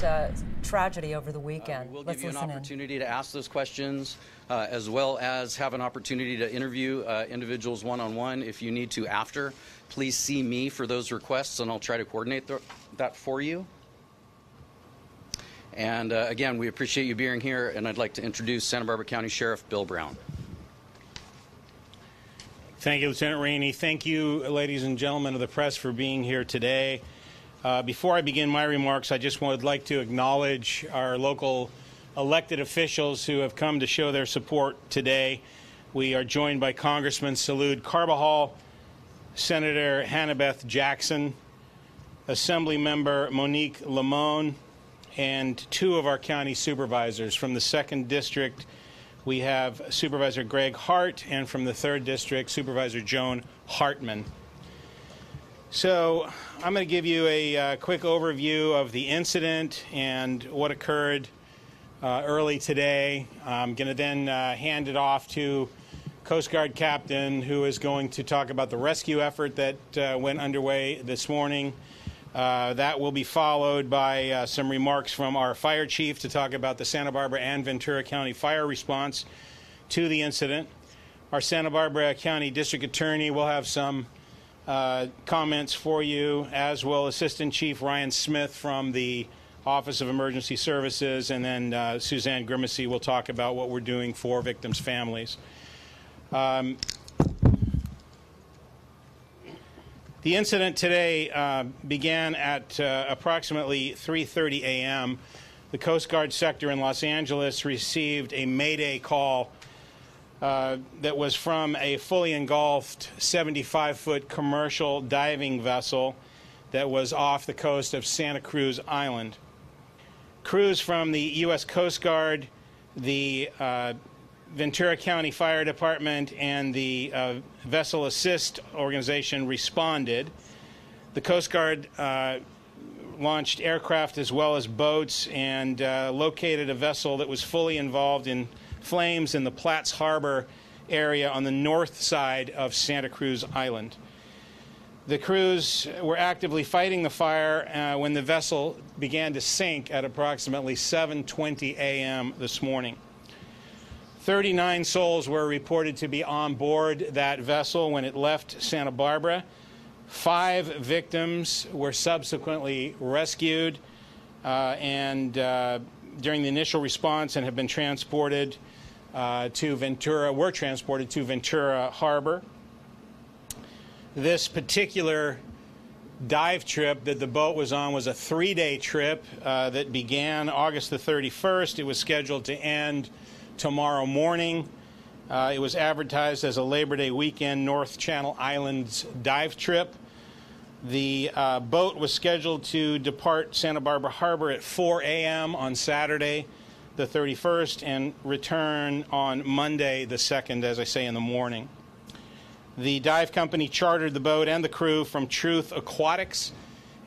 that uh, tragedy over the weekend. Uh, we'll Let's give you an listen in. opportunity to ask those questions, uh, as well as have an opportunity to interview uh, individuals one-on-one if you need to after. Please see me for those requests, and I'll try to coordinate th- that for you. And uh, again, we appreciate you being here, and I'd like to introduce Santa Barbara County Sheriff Bill Brown. Thank you, Lieutenant Rainey. Thank you, ladies and gentlemen of the press, for being here today. Uh, before I begin my remarks, I just would like to acknowledge our local elected officials who have come to show their support today. We are joined by Congressman Salud Carbajal, Senator Hannah-Beth Jackson, Assembly Member Monique Limón, and two of our county supervisors from the second district we have Supervisor Gregg Hart, and from the 3rd District, Supervisor Joan Hartmann. So I'm going to give you a uh, quick overview of the incident and what occurred uh, early today. I'm going to then uh, hand it off to Coast Guard Captain, who is going to talk about the rescue effort that uh, went underway this morning. Uh, that will be followed by uh, some remarks from our fire chief to talk about the Santa Barbara and Ventura County fire response to the incident. Our Santa Barbara County District Attorney will have some uh, comments for you, as will Assistant Chief Ryan Smith from the Office of Emergency Services, and then uh, Suzanne Grimmesey will talk about what we're doing for victims' families. Um, The incident today uh, began at uh, approximately 3:30 a.m. The Coast Guard sector in Los Angeles received a mayday call uh, that was from a fully engulfed 75-foot commercial diving vessel that was off the coast of Santa Cruz Island. Crews from the U.S. Coast Guard, the uh, Ventura County Fire Department and the uh, Vessel Assist organization responded. The Coast Guard uh, launched aircraft as well as boats and uh, located a vessel that was fully involved in flames in the Platts Harbor area on the north side of Santa Cruz Island. The crews were actively fighting the fire uh, when the vessel began to sink at approximately 7:20 a.m. this morning. 39 souls were reported to be on board that vessel when it left Santa Barbara. Five victims were subsequently rescued uh, and uh, during the initial response and have been transported uh, to Ventura, were transported to Ventura Harbor. This particular dive trip that the boat was on was a three day trip uh, that began August the 31st. It was scheduled to end tomorrow morning. Uh, it was advertised as a Labor Day weekend North Channel Islands dive trip. The uh, boat was scheduled to depart Santa Barbara Harbor at 4 a.m. on Saturday, the 31st, and return on Monday, the 2nd, as I say, in the morning. The dive company chartered the boat and the crew from Truth Aquatics,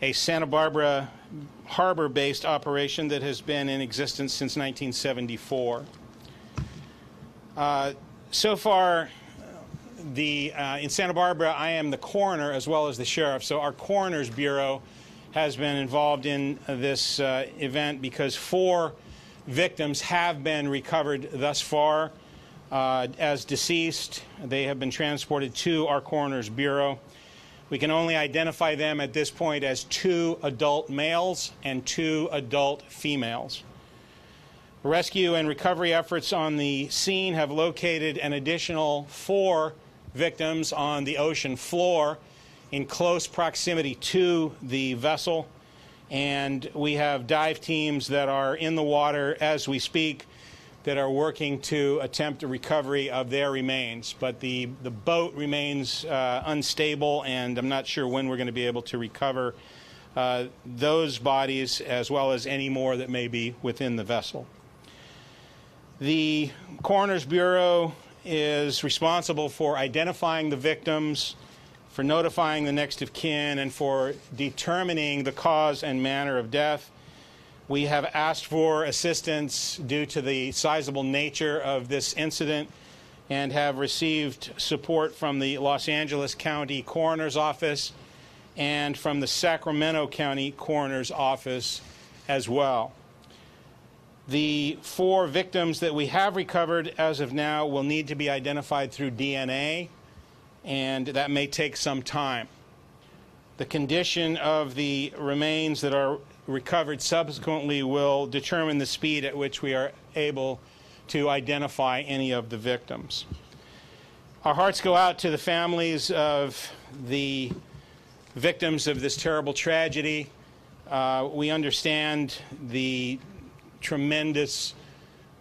a Santa Barbara harbor based operation that has been in existence since 1974. Uh, so far, the uh, in Santa Barbara, I am the coroner as well as the sheriff. So our coroner's bureau has been involved in this uh, event because four victims have been recovered thus far uh, as deceased. They have been transported to our coroner's bureau. We can only identify them at this point as two adult males and two adult females. Rescue and recovery efforts on the scene have located an additional four victims on the ocean floor in close proximity to the vessel. And we have dive teams that are in the water as we speak that are working to attempt a recovery of their remains. But the, the boat remains uh, unstable, and I'm not sure when we're going to be able to recover uh, those bodies as well as any more that may be within the vessel. The Coroner's Bureau is responsible for identifying the victims, for notifying the next of kin, and for determining the cause and manner of death. We have asked for assistance due to the sizable nature of this incident and have received support from the Los Angeles County Coroner's Office and from the Sacramento County Coroner's Office as well. The four victims that we have recovered as of now will need to be identified through DNA, and that may take some time. The condition of the remains that are recovered subsequently will determine the speed at which we are able to identify any of the victims. Our hearts go out to the families of the victims of this terrible tragedy. Uh, we understand the tremendous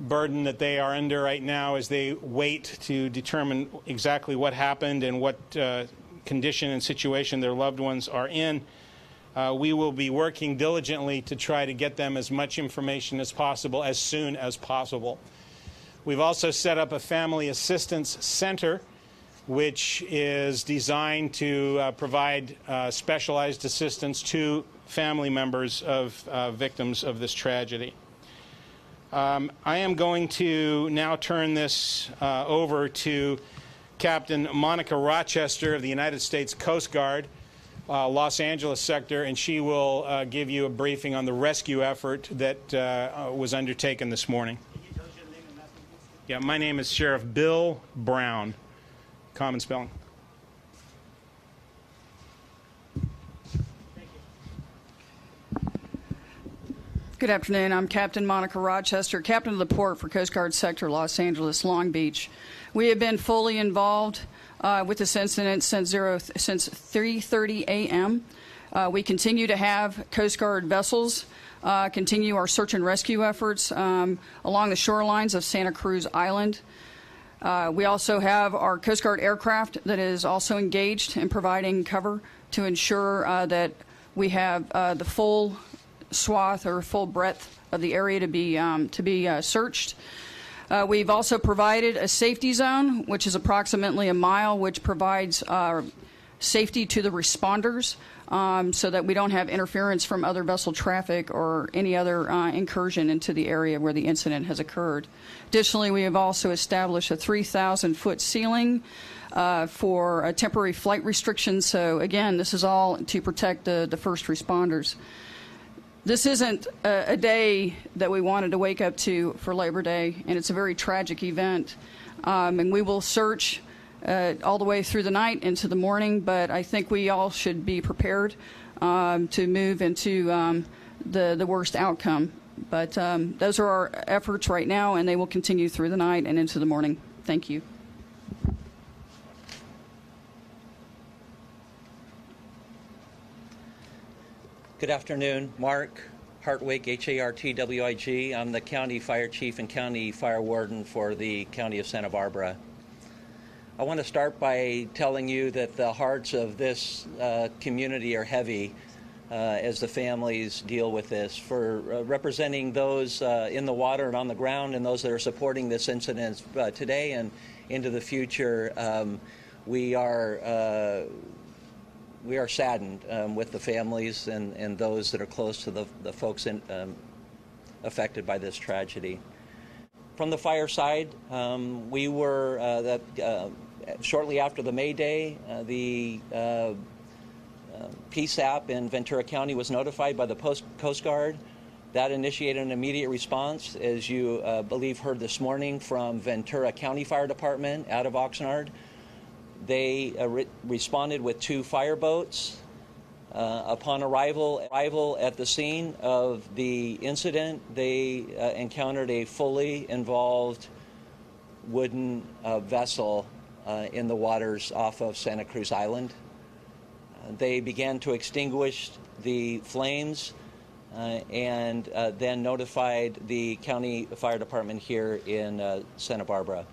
burden that they are under right now as they wait to determine exactly what happened and what uh, condition and situation their loved ones are in. Uh, we will be working diligently to try to get them as much information as possible as soon as possible. We've also set up a family assistance center which is designed to uh, provide uh, specialized assistance to family members of uh, victims of this tragedy. Um, I am going to now turn this uh, over to Captain Monica Rochester of the United States Coast Guard, uh, Los Angeles sector, and she will uh, give you a briefing on the rescue effort that uh, was undertaken this morning. Yeah, my name is Sheriff Bill Brown. Common spelling. Good afternoon. I'm Captain Monica Rochester, Captain of the Port for Coast Guard Sector Los Angeles Long Beach. We have been fully involved uh, with this incident since zero since 3:30 a.m. Uh, we continue to have Coast Guard vessels uh, continue our search and rescue efforts um, along the shorelines of Santa Cruz Island. Uh, we also have our Coast Guard aircraft that is also engaged in providing cover to ensure uh, that we have uh, the full swath or full breadth of the area to be um, to be uh, searched. Uh, we've also provided a safety zone, which is approximately a mile, which provides uh, safety to the responders. Um, so that we don't have interference from other vessel traffic or any other uh, incursion into the area where the incident has occurred. Additionally, we have also established a 3,000 foot ceiling uh, for a temporary flight restriction. So, again, this is all to protect the, the first responders. This isn't a, a day that we wanted to wake up to for Labor Day, and it's a very tragic event. Um, and we will search uh, all the way through the night into the morning, but I think we all should be prepared um, to move into um, the, the worst outcome. But um, those are our efforts right now, and they will continue through the night and into the morning. Thank you. Good afternoon. Mark Hartwig, H A R T W I G. I'm the County Fire Chief and County Fire Warden for the County of Santa Barbara. I want to start by telling you that the hearts of this uh, community are heavy uh, as the families deal with this. For uh, representing those uh, in the water and on the ground and those that are supporting this incident uh, today and into the future, um, we are uh, we are saddened um, with the families and, and those that are close to the, the folks in, um, affected by this tragedy. From the fire side, um, we were uh, uh, shortly after the May Day, uh, the uh, uh, PSAP in Ventura County was notified by the Post Coast Guard. That initiated an immediate response, as you uh, believe heard this morning from Ventura County Fire Department out of Oxnard. They uh, re- responded with two fireboats. Uh, upon arrival, arrival at the scene of the incident, they uh, encountered a fully involved wooden uh, vessel uh, in the waters off of Santa Cruz Island. Uh, they began to extinguish the flames and then notified the county fire department here in Santa Barbara.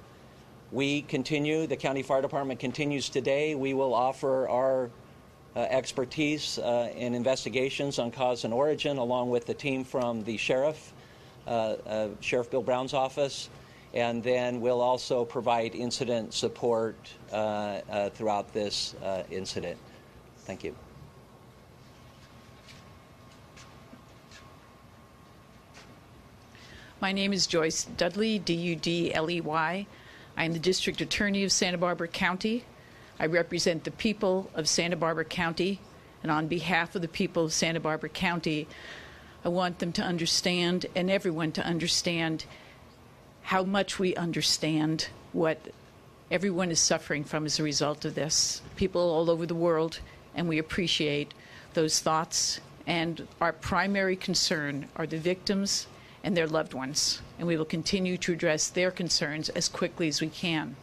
We continue, the County Fire Department continues today. We will offer our uh, expertise uh, in investigations on cause and origin, along with the team from the sheriff, uh, Sheriff Bill Brown's office, and then we'll also provide incident support throughout this incident. Thank you. My name is Joyce Dudley, D U D L E Y. I'm the District Attorney of Santa Barbara County. I represent the people of Santa Barbara County, and on behalf of the people of Santa Barbara County, I want them to understand, and everyone to understand, how much we understand what everyone is suffering from as a result of this. People all over the world, and we appreciate those thoughts. And our primary concern are the victims and their loved ones, and we will continue to address their concerns as quickly as we can.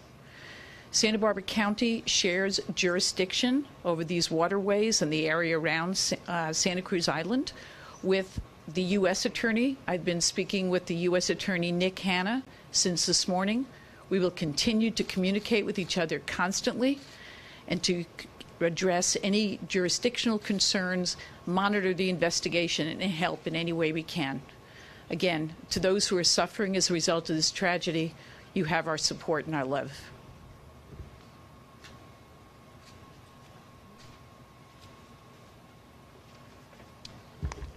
Santa Barbara County shares jurisdiction over these waterways and the area around uh, Santa Cruz Island with the U.S. Attorney. I've been speaking with the U.S. Attorney Nick Hanna since this morning. We will continue to communicate with each other constantly and to address any jurisdictional concerns, monitor the investigation, and help in any way we can. Again, to those who are suffering as a result of this tragedy, you have our support and our love.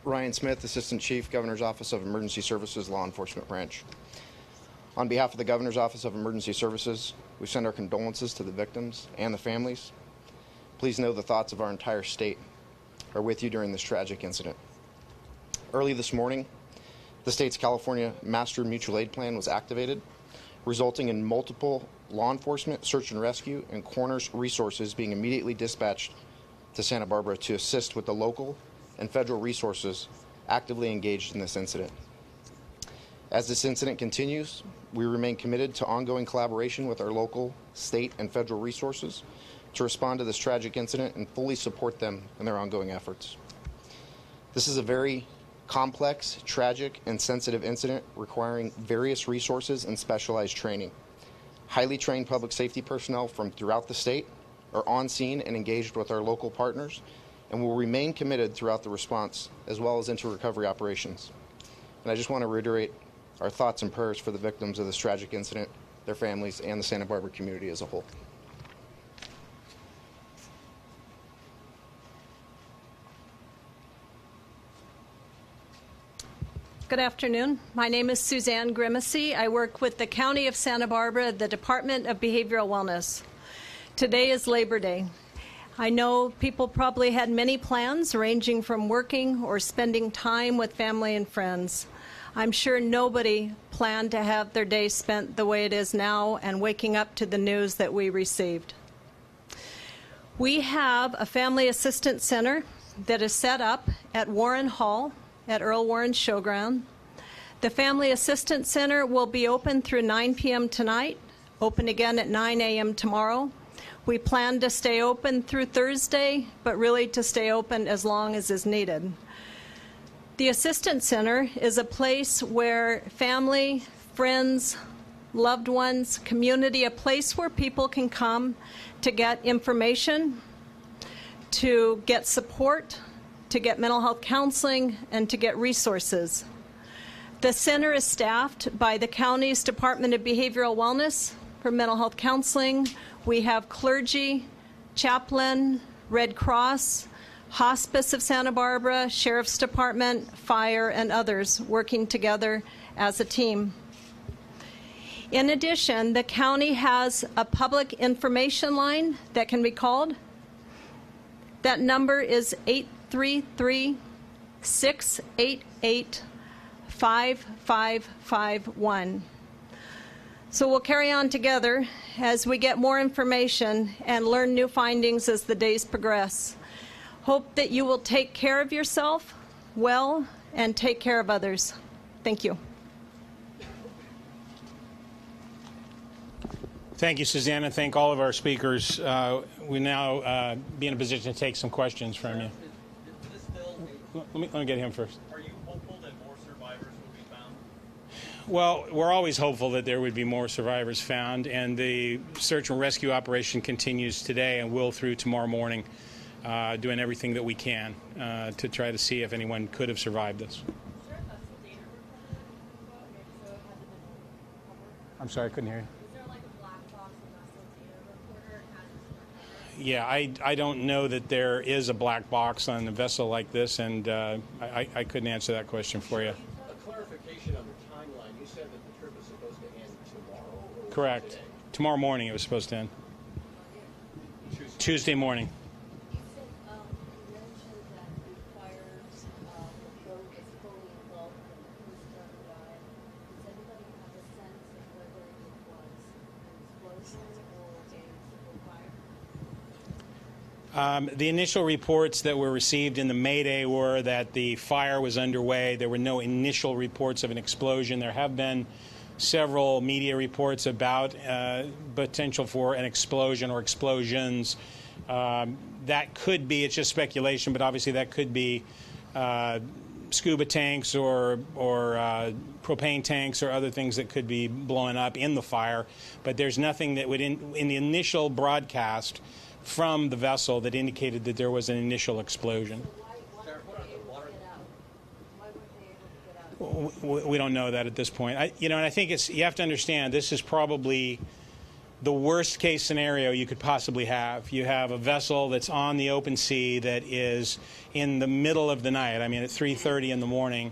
Ryan Smith, Assistant Chief, Governor's Office of Emergency Services Law Enforcement Branch. On behalf of the Governor's Office of Emergency Services, we send our condolences to the victims and the families. Please know the thoughts of our entire state are with you during this tragic incident. Early this morning, the state's California Master Mutual Aid Plan was activated, resulting in multiple law enforcement, search and rescue, and coroner's resources being immediately dispatched to Santa Barbara to assist with the local and federal resources actively engaged in this incident. As this incident continues, we remain committed to ongoing collaboration with our local, state, and federal resources to respond to this tragic incident and fully support them in their ongoing efforts. This is a very complex, tragic, and sensitive incident requiring various resources and specialized training. Highly trained public safety personnel from throughout the state are on scene and engaged with our local partners and will remain committed throughout the response as well as into recovery operations. And I just want to reiterate our thoughts and prayers for the victims of this tragic incident, their families, and the Santa Barbara community as a whole. Good afternoon. My name is Suzanne Grimmesey. I work with the County of Santa Barbara, the Department of Behavioral Wellness. Today is Labor Day. I know people probably had many plans, ranging from working or spending time with family and friends. I'm sure nobody planned to have their day spent the way it is now and waking up to the news that we received. We have a family assistance center that is set up at Warren Hall at Earl Warren Showground. The Family Assistance Center will be open through 9 p.m. tonight, open again at 9 a.m. tomorrow. We plan to stay open through Thursday, but really to stay open as long as is needed. The Assistance Center is a place where family, friends, loved ones, community, a place where people can come to get information, to get support, to get mental health counseling, and to get resources. The center is staffed by the county's Department of Behavioral Wellness for mental health counseling. We have clergy, chaplain, Red Cross, Hospice of Santa Barbara, Sheriff's Department, Fire, and others working together as a team. In addition, the county has a public information line that can be called. That number is 833 688 5551. So we'll carry on together as we get more information and learn new findings as the days progress. Hope that you will take care of yourself well and take care of others. Thank you. Thank you, Suzanne, and thank all of our speakers. Uh, we now uh, be in a position to take some questions from you. Let me, let me get him first. Are you hopeful that more survivors will be found? Well, we're always hopeful that there would be more survivors found, and the search and rescue operation continues today and will through tomorrow morning, uh, doing everything that we can uh, to try to see if anyone could have survived this. I'm sorry, I couldn't hear you. Yeah, I, I don't know that there is a black box on a vessel like this, and uh, I, I couldn't answer that question for you. A clarification on the timeline. You said that the trip was supposed to end tomorrow? Correct. Today? Tomorrow morning it was supposed to end. Tuesday morning. Um, the initial reports that were received in the Mayday were that the fire was underway. There were no initial reports of an explosion. There have been several media reports about uh, potential for an explosion or explosions. Um, that could be, it's just speculation, but obviously that could be uh, scuba tanks or, or uh, propane tanks or other things that could be blowing up in the fire. But there's nothing that would, in, in the initial broadcast from the vessel, that indicated that there was an initial explosion. We don't know that at this point. I, you know, and I think it's you have to understand this is probably the worst case scenario you could possibly have. You have a vessel that's on the open sea that is in the middle of the night. I mean, at 3:30 in the morning.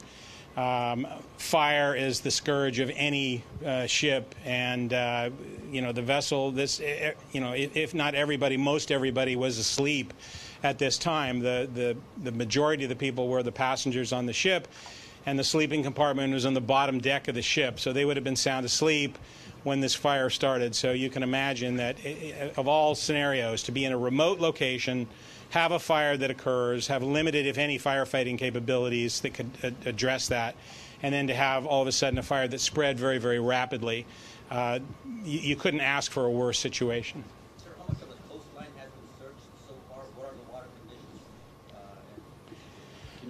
Um, fire is the scourge of any uh, ship, and uh, you know the vessel. This, eh, you know, if if not everybody, most everybody was asleep at this time. The the the majority of the people were the passengers on the ship, and the sleeping compartment was on the bottom deck of the ship, so they would have been sound asleep when this fire started. So you can imagine that eh, of all scenarios, to be in a remote location, have a fire that occurs, have limited, if any, firefighting capabilities that could uh, address that, and then to have all of a sudden a fire that spread very, very rapidly, uh, you, you couldn't ask for a worse situation. Sir, how much of the coastline has been searched so far? What are the water conditions? Uh,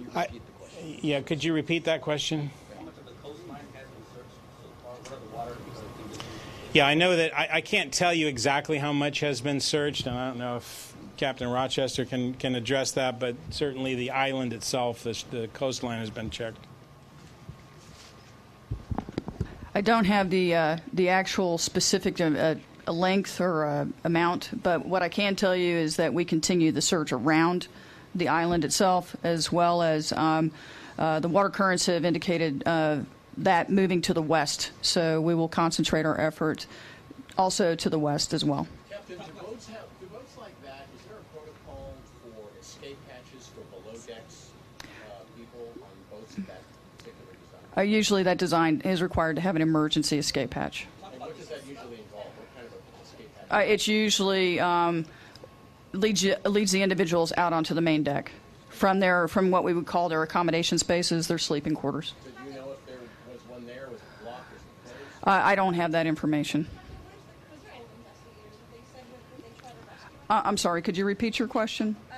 and Can you I- repeat the question? Yeah, could you repeat that question? How much of the coastline has been searched so far? What are the water conditions? Yeah, I know that I, I can't tell you exactly how much has been searched, and I don't know if Captain Rochester can, can address that, but certainly the island itself, the, the coastline has been checked. I don't have the uh, the actual specific uh, length or uh, amount, but what I can tell you is that we continue the search around the island itself, as well as um, uh, the water currents have indicated uh, that moving to the west. So we will concentrate our effort also to the west as well. Captain, do boats have, do boats like that, is there a protocol for escape hatches for below decks, uh, people on boats of that particular design? Uh, usually, that design is required to have an emergency escape hatch. And what does that usually involve? What kind of an escape hatch? Uh, it's usually um, leads you, leads the individuals out onto the main deck. From their from what we would call their accommodation spaces, their sleeping quarters. So do you know if there was one there, was it blocked, was it? Uh, I don't have that information. Uh, I'm sorry. Could you repeat your question? Um,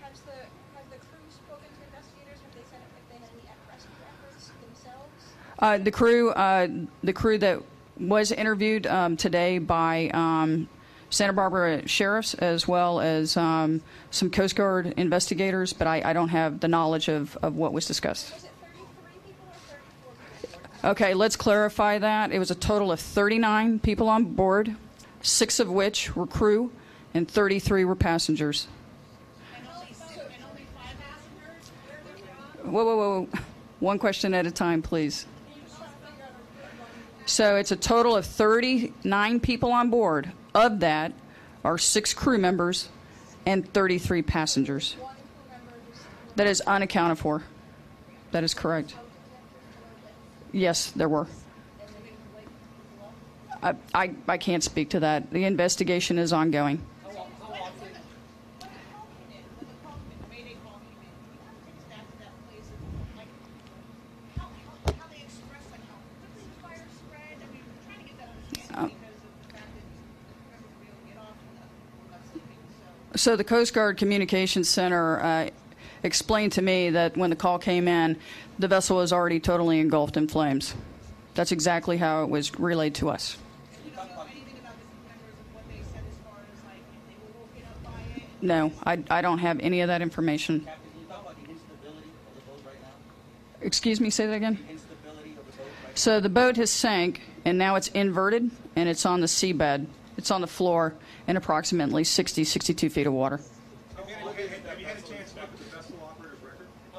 has the has the crew spoken to investigators? Have they said if they had any rescue efforts themselves? Uh, the crew, uh, the crew that was interviewed um, today by um, Santa Barbara sheriffs, as well as um, some Coast Guard investigators, but I, I don't have the knowledge of, of what was discussed. Was it 33 people or 34 people? Okay, let's clarify that. It was a total of 39 people on board, six of which were crew, and 33 were passengers. And only, five passengers? Where they're from? Whoa, whoa, whoa. whoa. One question at a time, please. So it's a total of 39 people on board. Of that are six crew members and 33 passengers. That is unaccounted for. That is correct. Yes, there were. I, I, I can't speak to that. The investigation is ongoing. Mayday call came in. Can you take us back to that place and like how, how, how they express like how quickly the fire spread? I mean, we're trying to get that understanding because of the fact that crew members were able to get off and not, were not sleeping. So the Coast Guard Communications Center uh, explained to me that when the call came in, the vessel was already totally engulfed in flames. That's exactly how it was relayed to us. No, I, I don't have any of that information. Excuse me, say that again? So the boat has sank, and now it's inverted, and it's on the seabed. It's on the floor in approximately 60, 62 feet of water.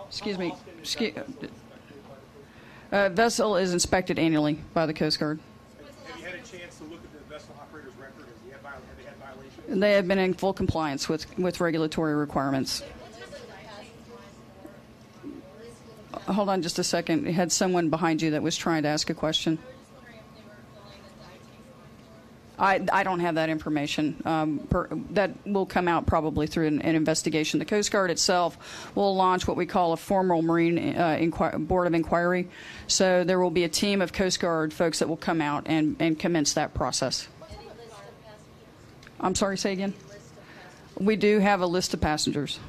Excuse me. Excuse, uh, vessel is inspected annually by the Coast Guard. They have been in full compliance with, with regulatory requirements. Uh, Hold on just a second. Had someone behind you that was trying to ask a question. I, I don't have that information. Um, per, that will come out probably through an, an investigation. The Coast Guard itself will launch what we call a formal Marine uh, Board of Inquiry. So there will be a team of Coast Guard folks that will come out and, and commence that process. I'm sorry, say again? We do have a list of passengers.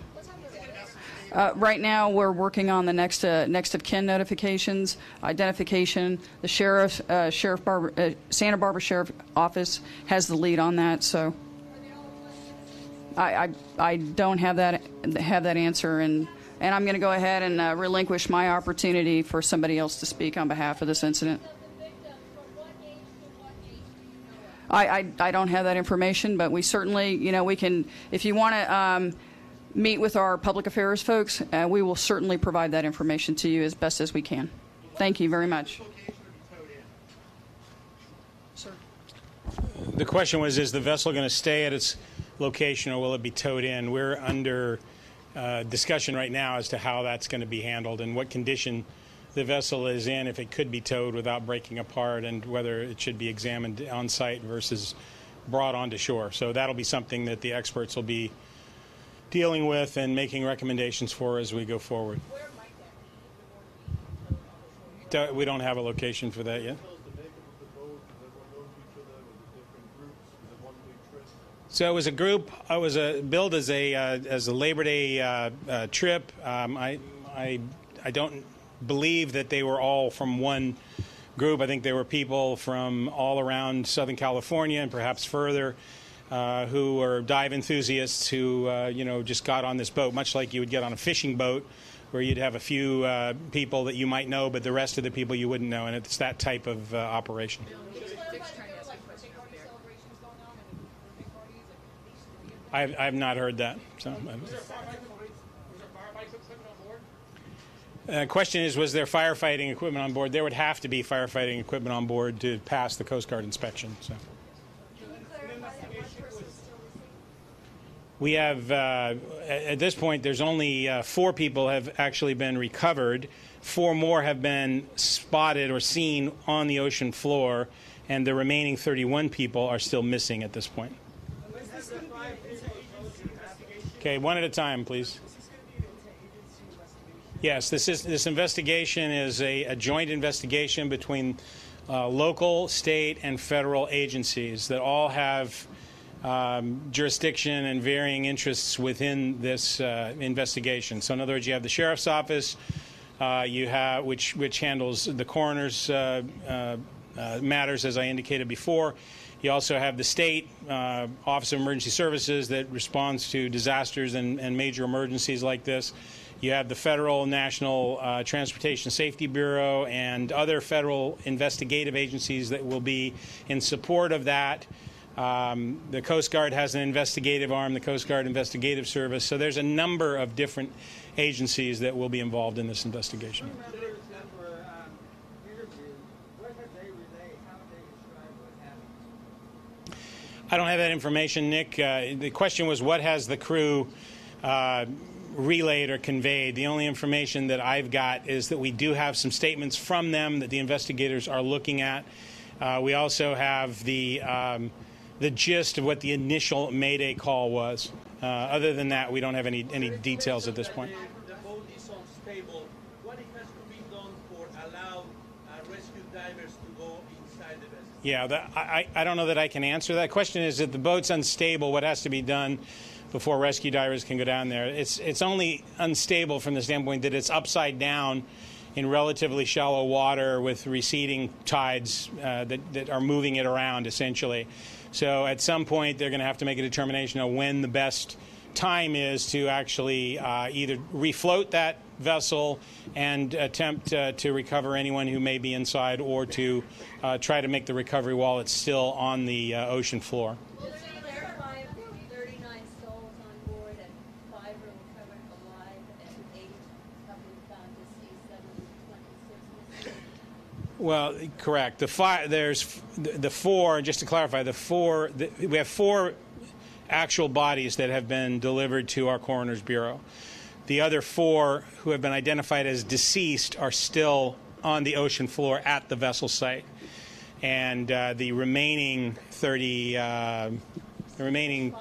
Uh, right now, we're working on the next uh, next of kin notifications, identification. The sheriff, uh, Sheriff uh, Santa Barbara Sheriff Office has the lead on that. So, I I, I don't have that have that answer, and and I'm going to go ahead and uh, relinquish my opportunity for somebody else to speak on behalf of this incident. I, I, I don't have that information, but we certainly, you know, we can, if you want to um, meet with our public affairs folks, uh, we will certainly provide that information to you as best as we can. Thank you very much. The question was, is the vessel going to stay at its location or will it be towed in? We're under uh, discussion right now as to how that's going to be handled and what condition the vessel is in, if it could be towed without breaking apart, and whether it should be examined on site versus brought onto shore. So that'll be something that the experts will be dealing with and making recommendations for as we go forward. We don't have a location for that yet. So it was a group. I was a billed as a uh, as a Labor Day uh, uh, trip. Um, I I I don't believe that they were all from one group. I think there were people from all around Southern California and perhaps further. Uh, who are dive enthusiasts who uh, you know just got on this boat, much like you would get on a fishing boat, where you'd have a few uh, people that you might know, but the rest of the people you wouldn't know, and it's that type of uh, operation. I've, I've not heard that. So, uh, uh, question is, was there firefighting equipment on board? There would have to be firefighting equipment on board to pass the Coast Guard inspection. So. We have, uh, at this point, there's only uh, four people have actually been recovered. Four more have been spotted or seen on the ocean floor, and the remaining 31 people are still missing at this point. Okay, one at a time, please. Yes, this is this investigation is a, a joint investigation between uh, local, state, and federal agencies that all have um, jurisdiction and varying interests within this uh, investigation. So, in other words, you have the sheriff's office, uh, you have which which handles the coroner's uh, uh, uh, matters, as I indicated before. You also have the state uh, Office of Emergency Services that responds to disasters and, and major emergencies like this. You have the federal National Transportation Safety Bureau and other federal investigative agencies that will be in support of that. Um, the Coast Guard has an investigative arm, the Coast Guard Investigative Service. So there's a number of different agencies that will be involved in this investigation. I don't have that information, Nick. Uh, the question was, what has the crew uh, relayed or conveyed? The only information that I've got is that we do have some statements from them that the investigators are looking at. Uh, we also have the um, the gist of what the initial Mayday call was. Uh, other than that, we don't have any any details at this point. The boat is unstable. What has to be done for allow uh, rescue divers to go inside the vessel? Yeah, that, I, I don't know that I can answer that. Question is, if the boat's unstable, what has to be done before rescue divers can go down there? It's it's only unstable from the standpoint that it's upside down in relatively shallow water with receding tides uh, that, that are moving it around essentially. So at some point, they're going to have to make a determination of when the best time is to actually uh, either refloat that vessel and attempt uh, to recover anyone who may be inside or to uh, try to make the recovery while it's still on the uh, ocean floor. Clarify, 39 souls on board and five were recovered alive and eight have been found deceased, seven, 26 missing. Well, correct. The five, there's the, four. Just to clarify, the four. The, we have four actual bodies that have been delivered to our coroner's bureau. The other four who have been identified as deceased are still on the ocean floor at the vessel site. and uh, the remaining 30, uh, the remaining,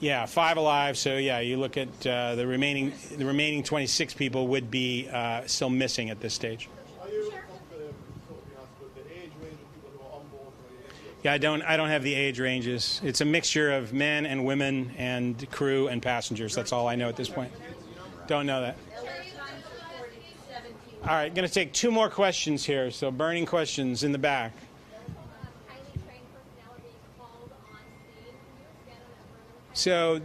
yeah, five alive. So yeah, you look at uh, the remaining, the remaining 26 people would be uh, still missing at this stage. Are you confident, so to be honest, with the age range of people who are on board for the initiative? Yeah, I don't, I don't have the age ranges. It's a mixture of men and women and crew and passengers. That's all I know at this point. Don't know that. All right, going to take two more questions here. So burning questions in the back. So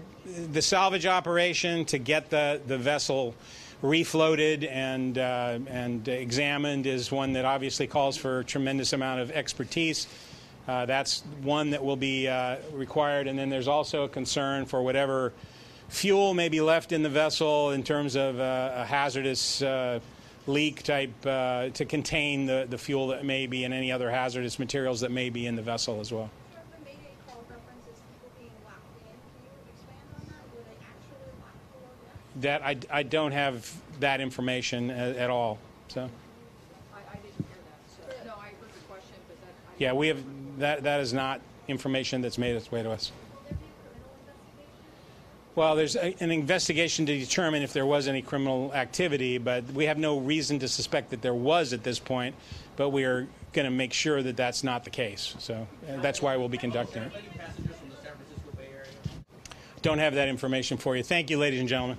the salvage operation to get the, the vessel refloated and, uh, and examined is one that obviously calls for a tremendous amount of expertise. Uh, that's one that will be uh, required. And then there's also a concern for whatever fuel may be left in the vessel in terms of uh, a hazardous uh, leak type uh, to contain the, the fuel that may be and any other hazardous materials that may be in the vessel as well. The Mayday call references people being locked in. Can you expand on that? Were they actually locked below deck? That I, I don't have that information at, at all. So I, I didn't hear that. So, no, I heard the question, but that. I yeah, we have that. That is not information that's made its way to us. Well, there's a, an investigation to determine if there was any criminal activity, but we have no reason to suspect that there was at this point. But we are going to make sure that that's not the case. So uh, that's why we'll be conducting it. Any passengers from the San Francisco Bay Area? Don't have that information for you. Thank you, ladies and gentlemen.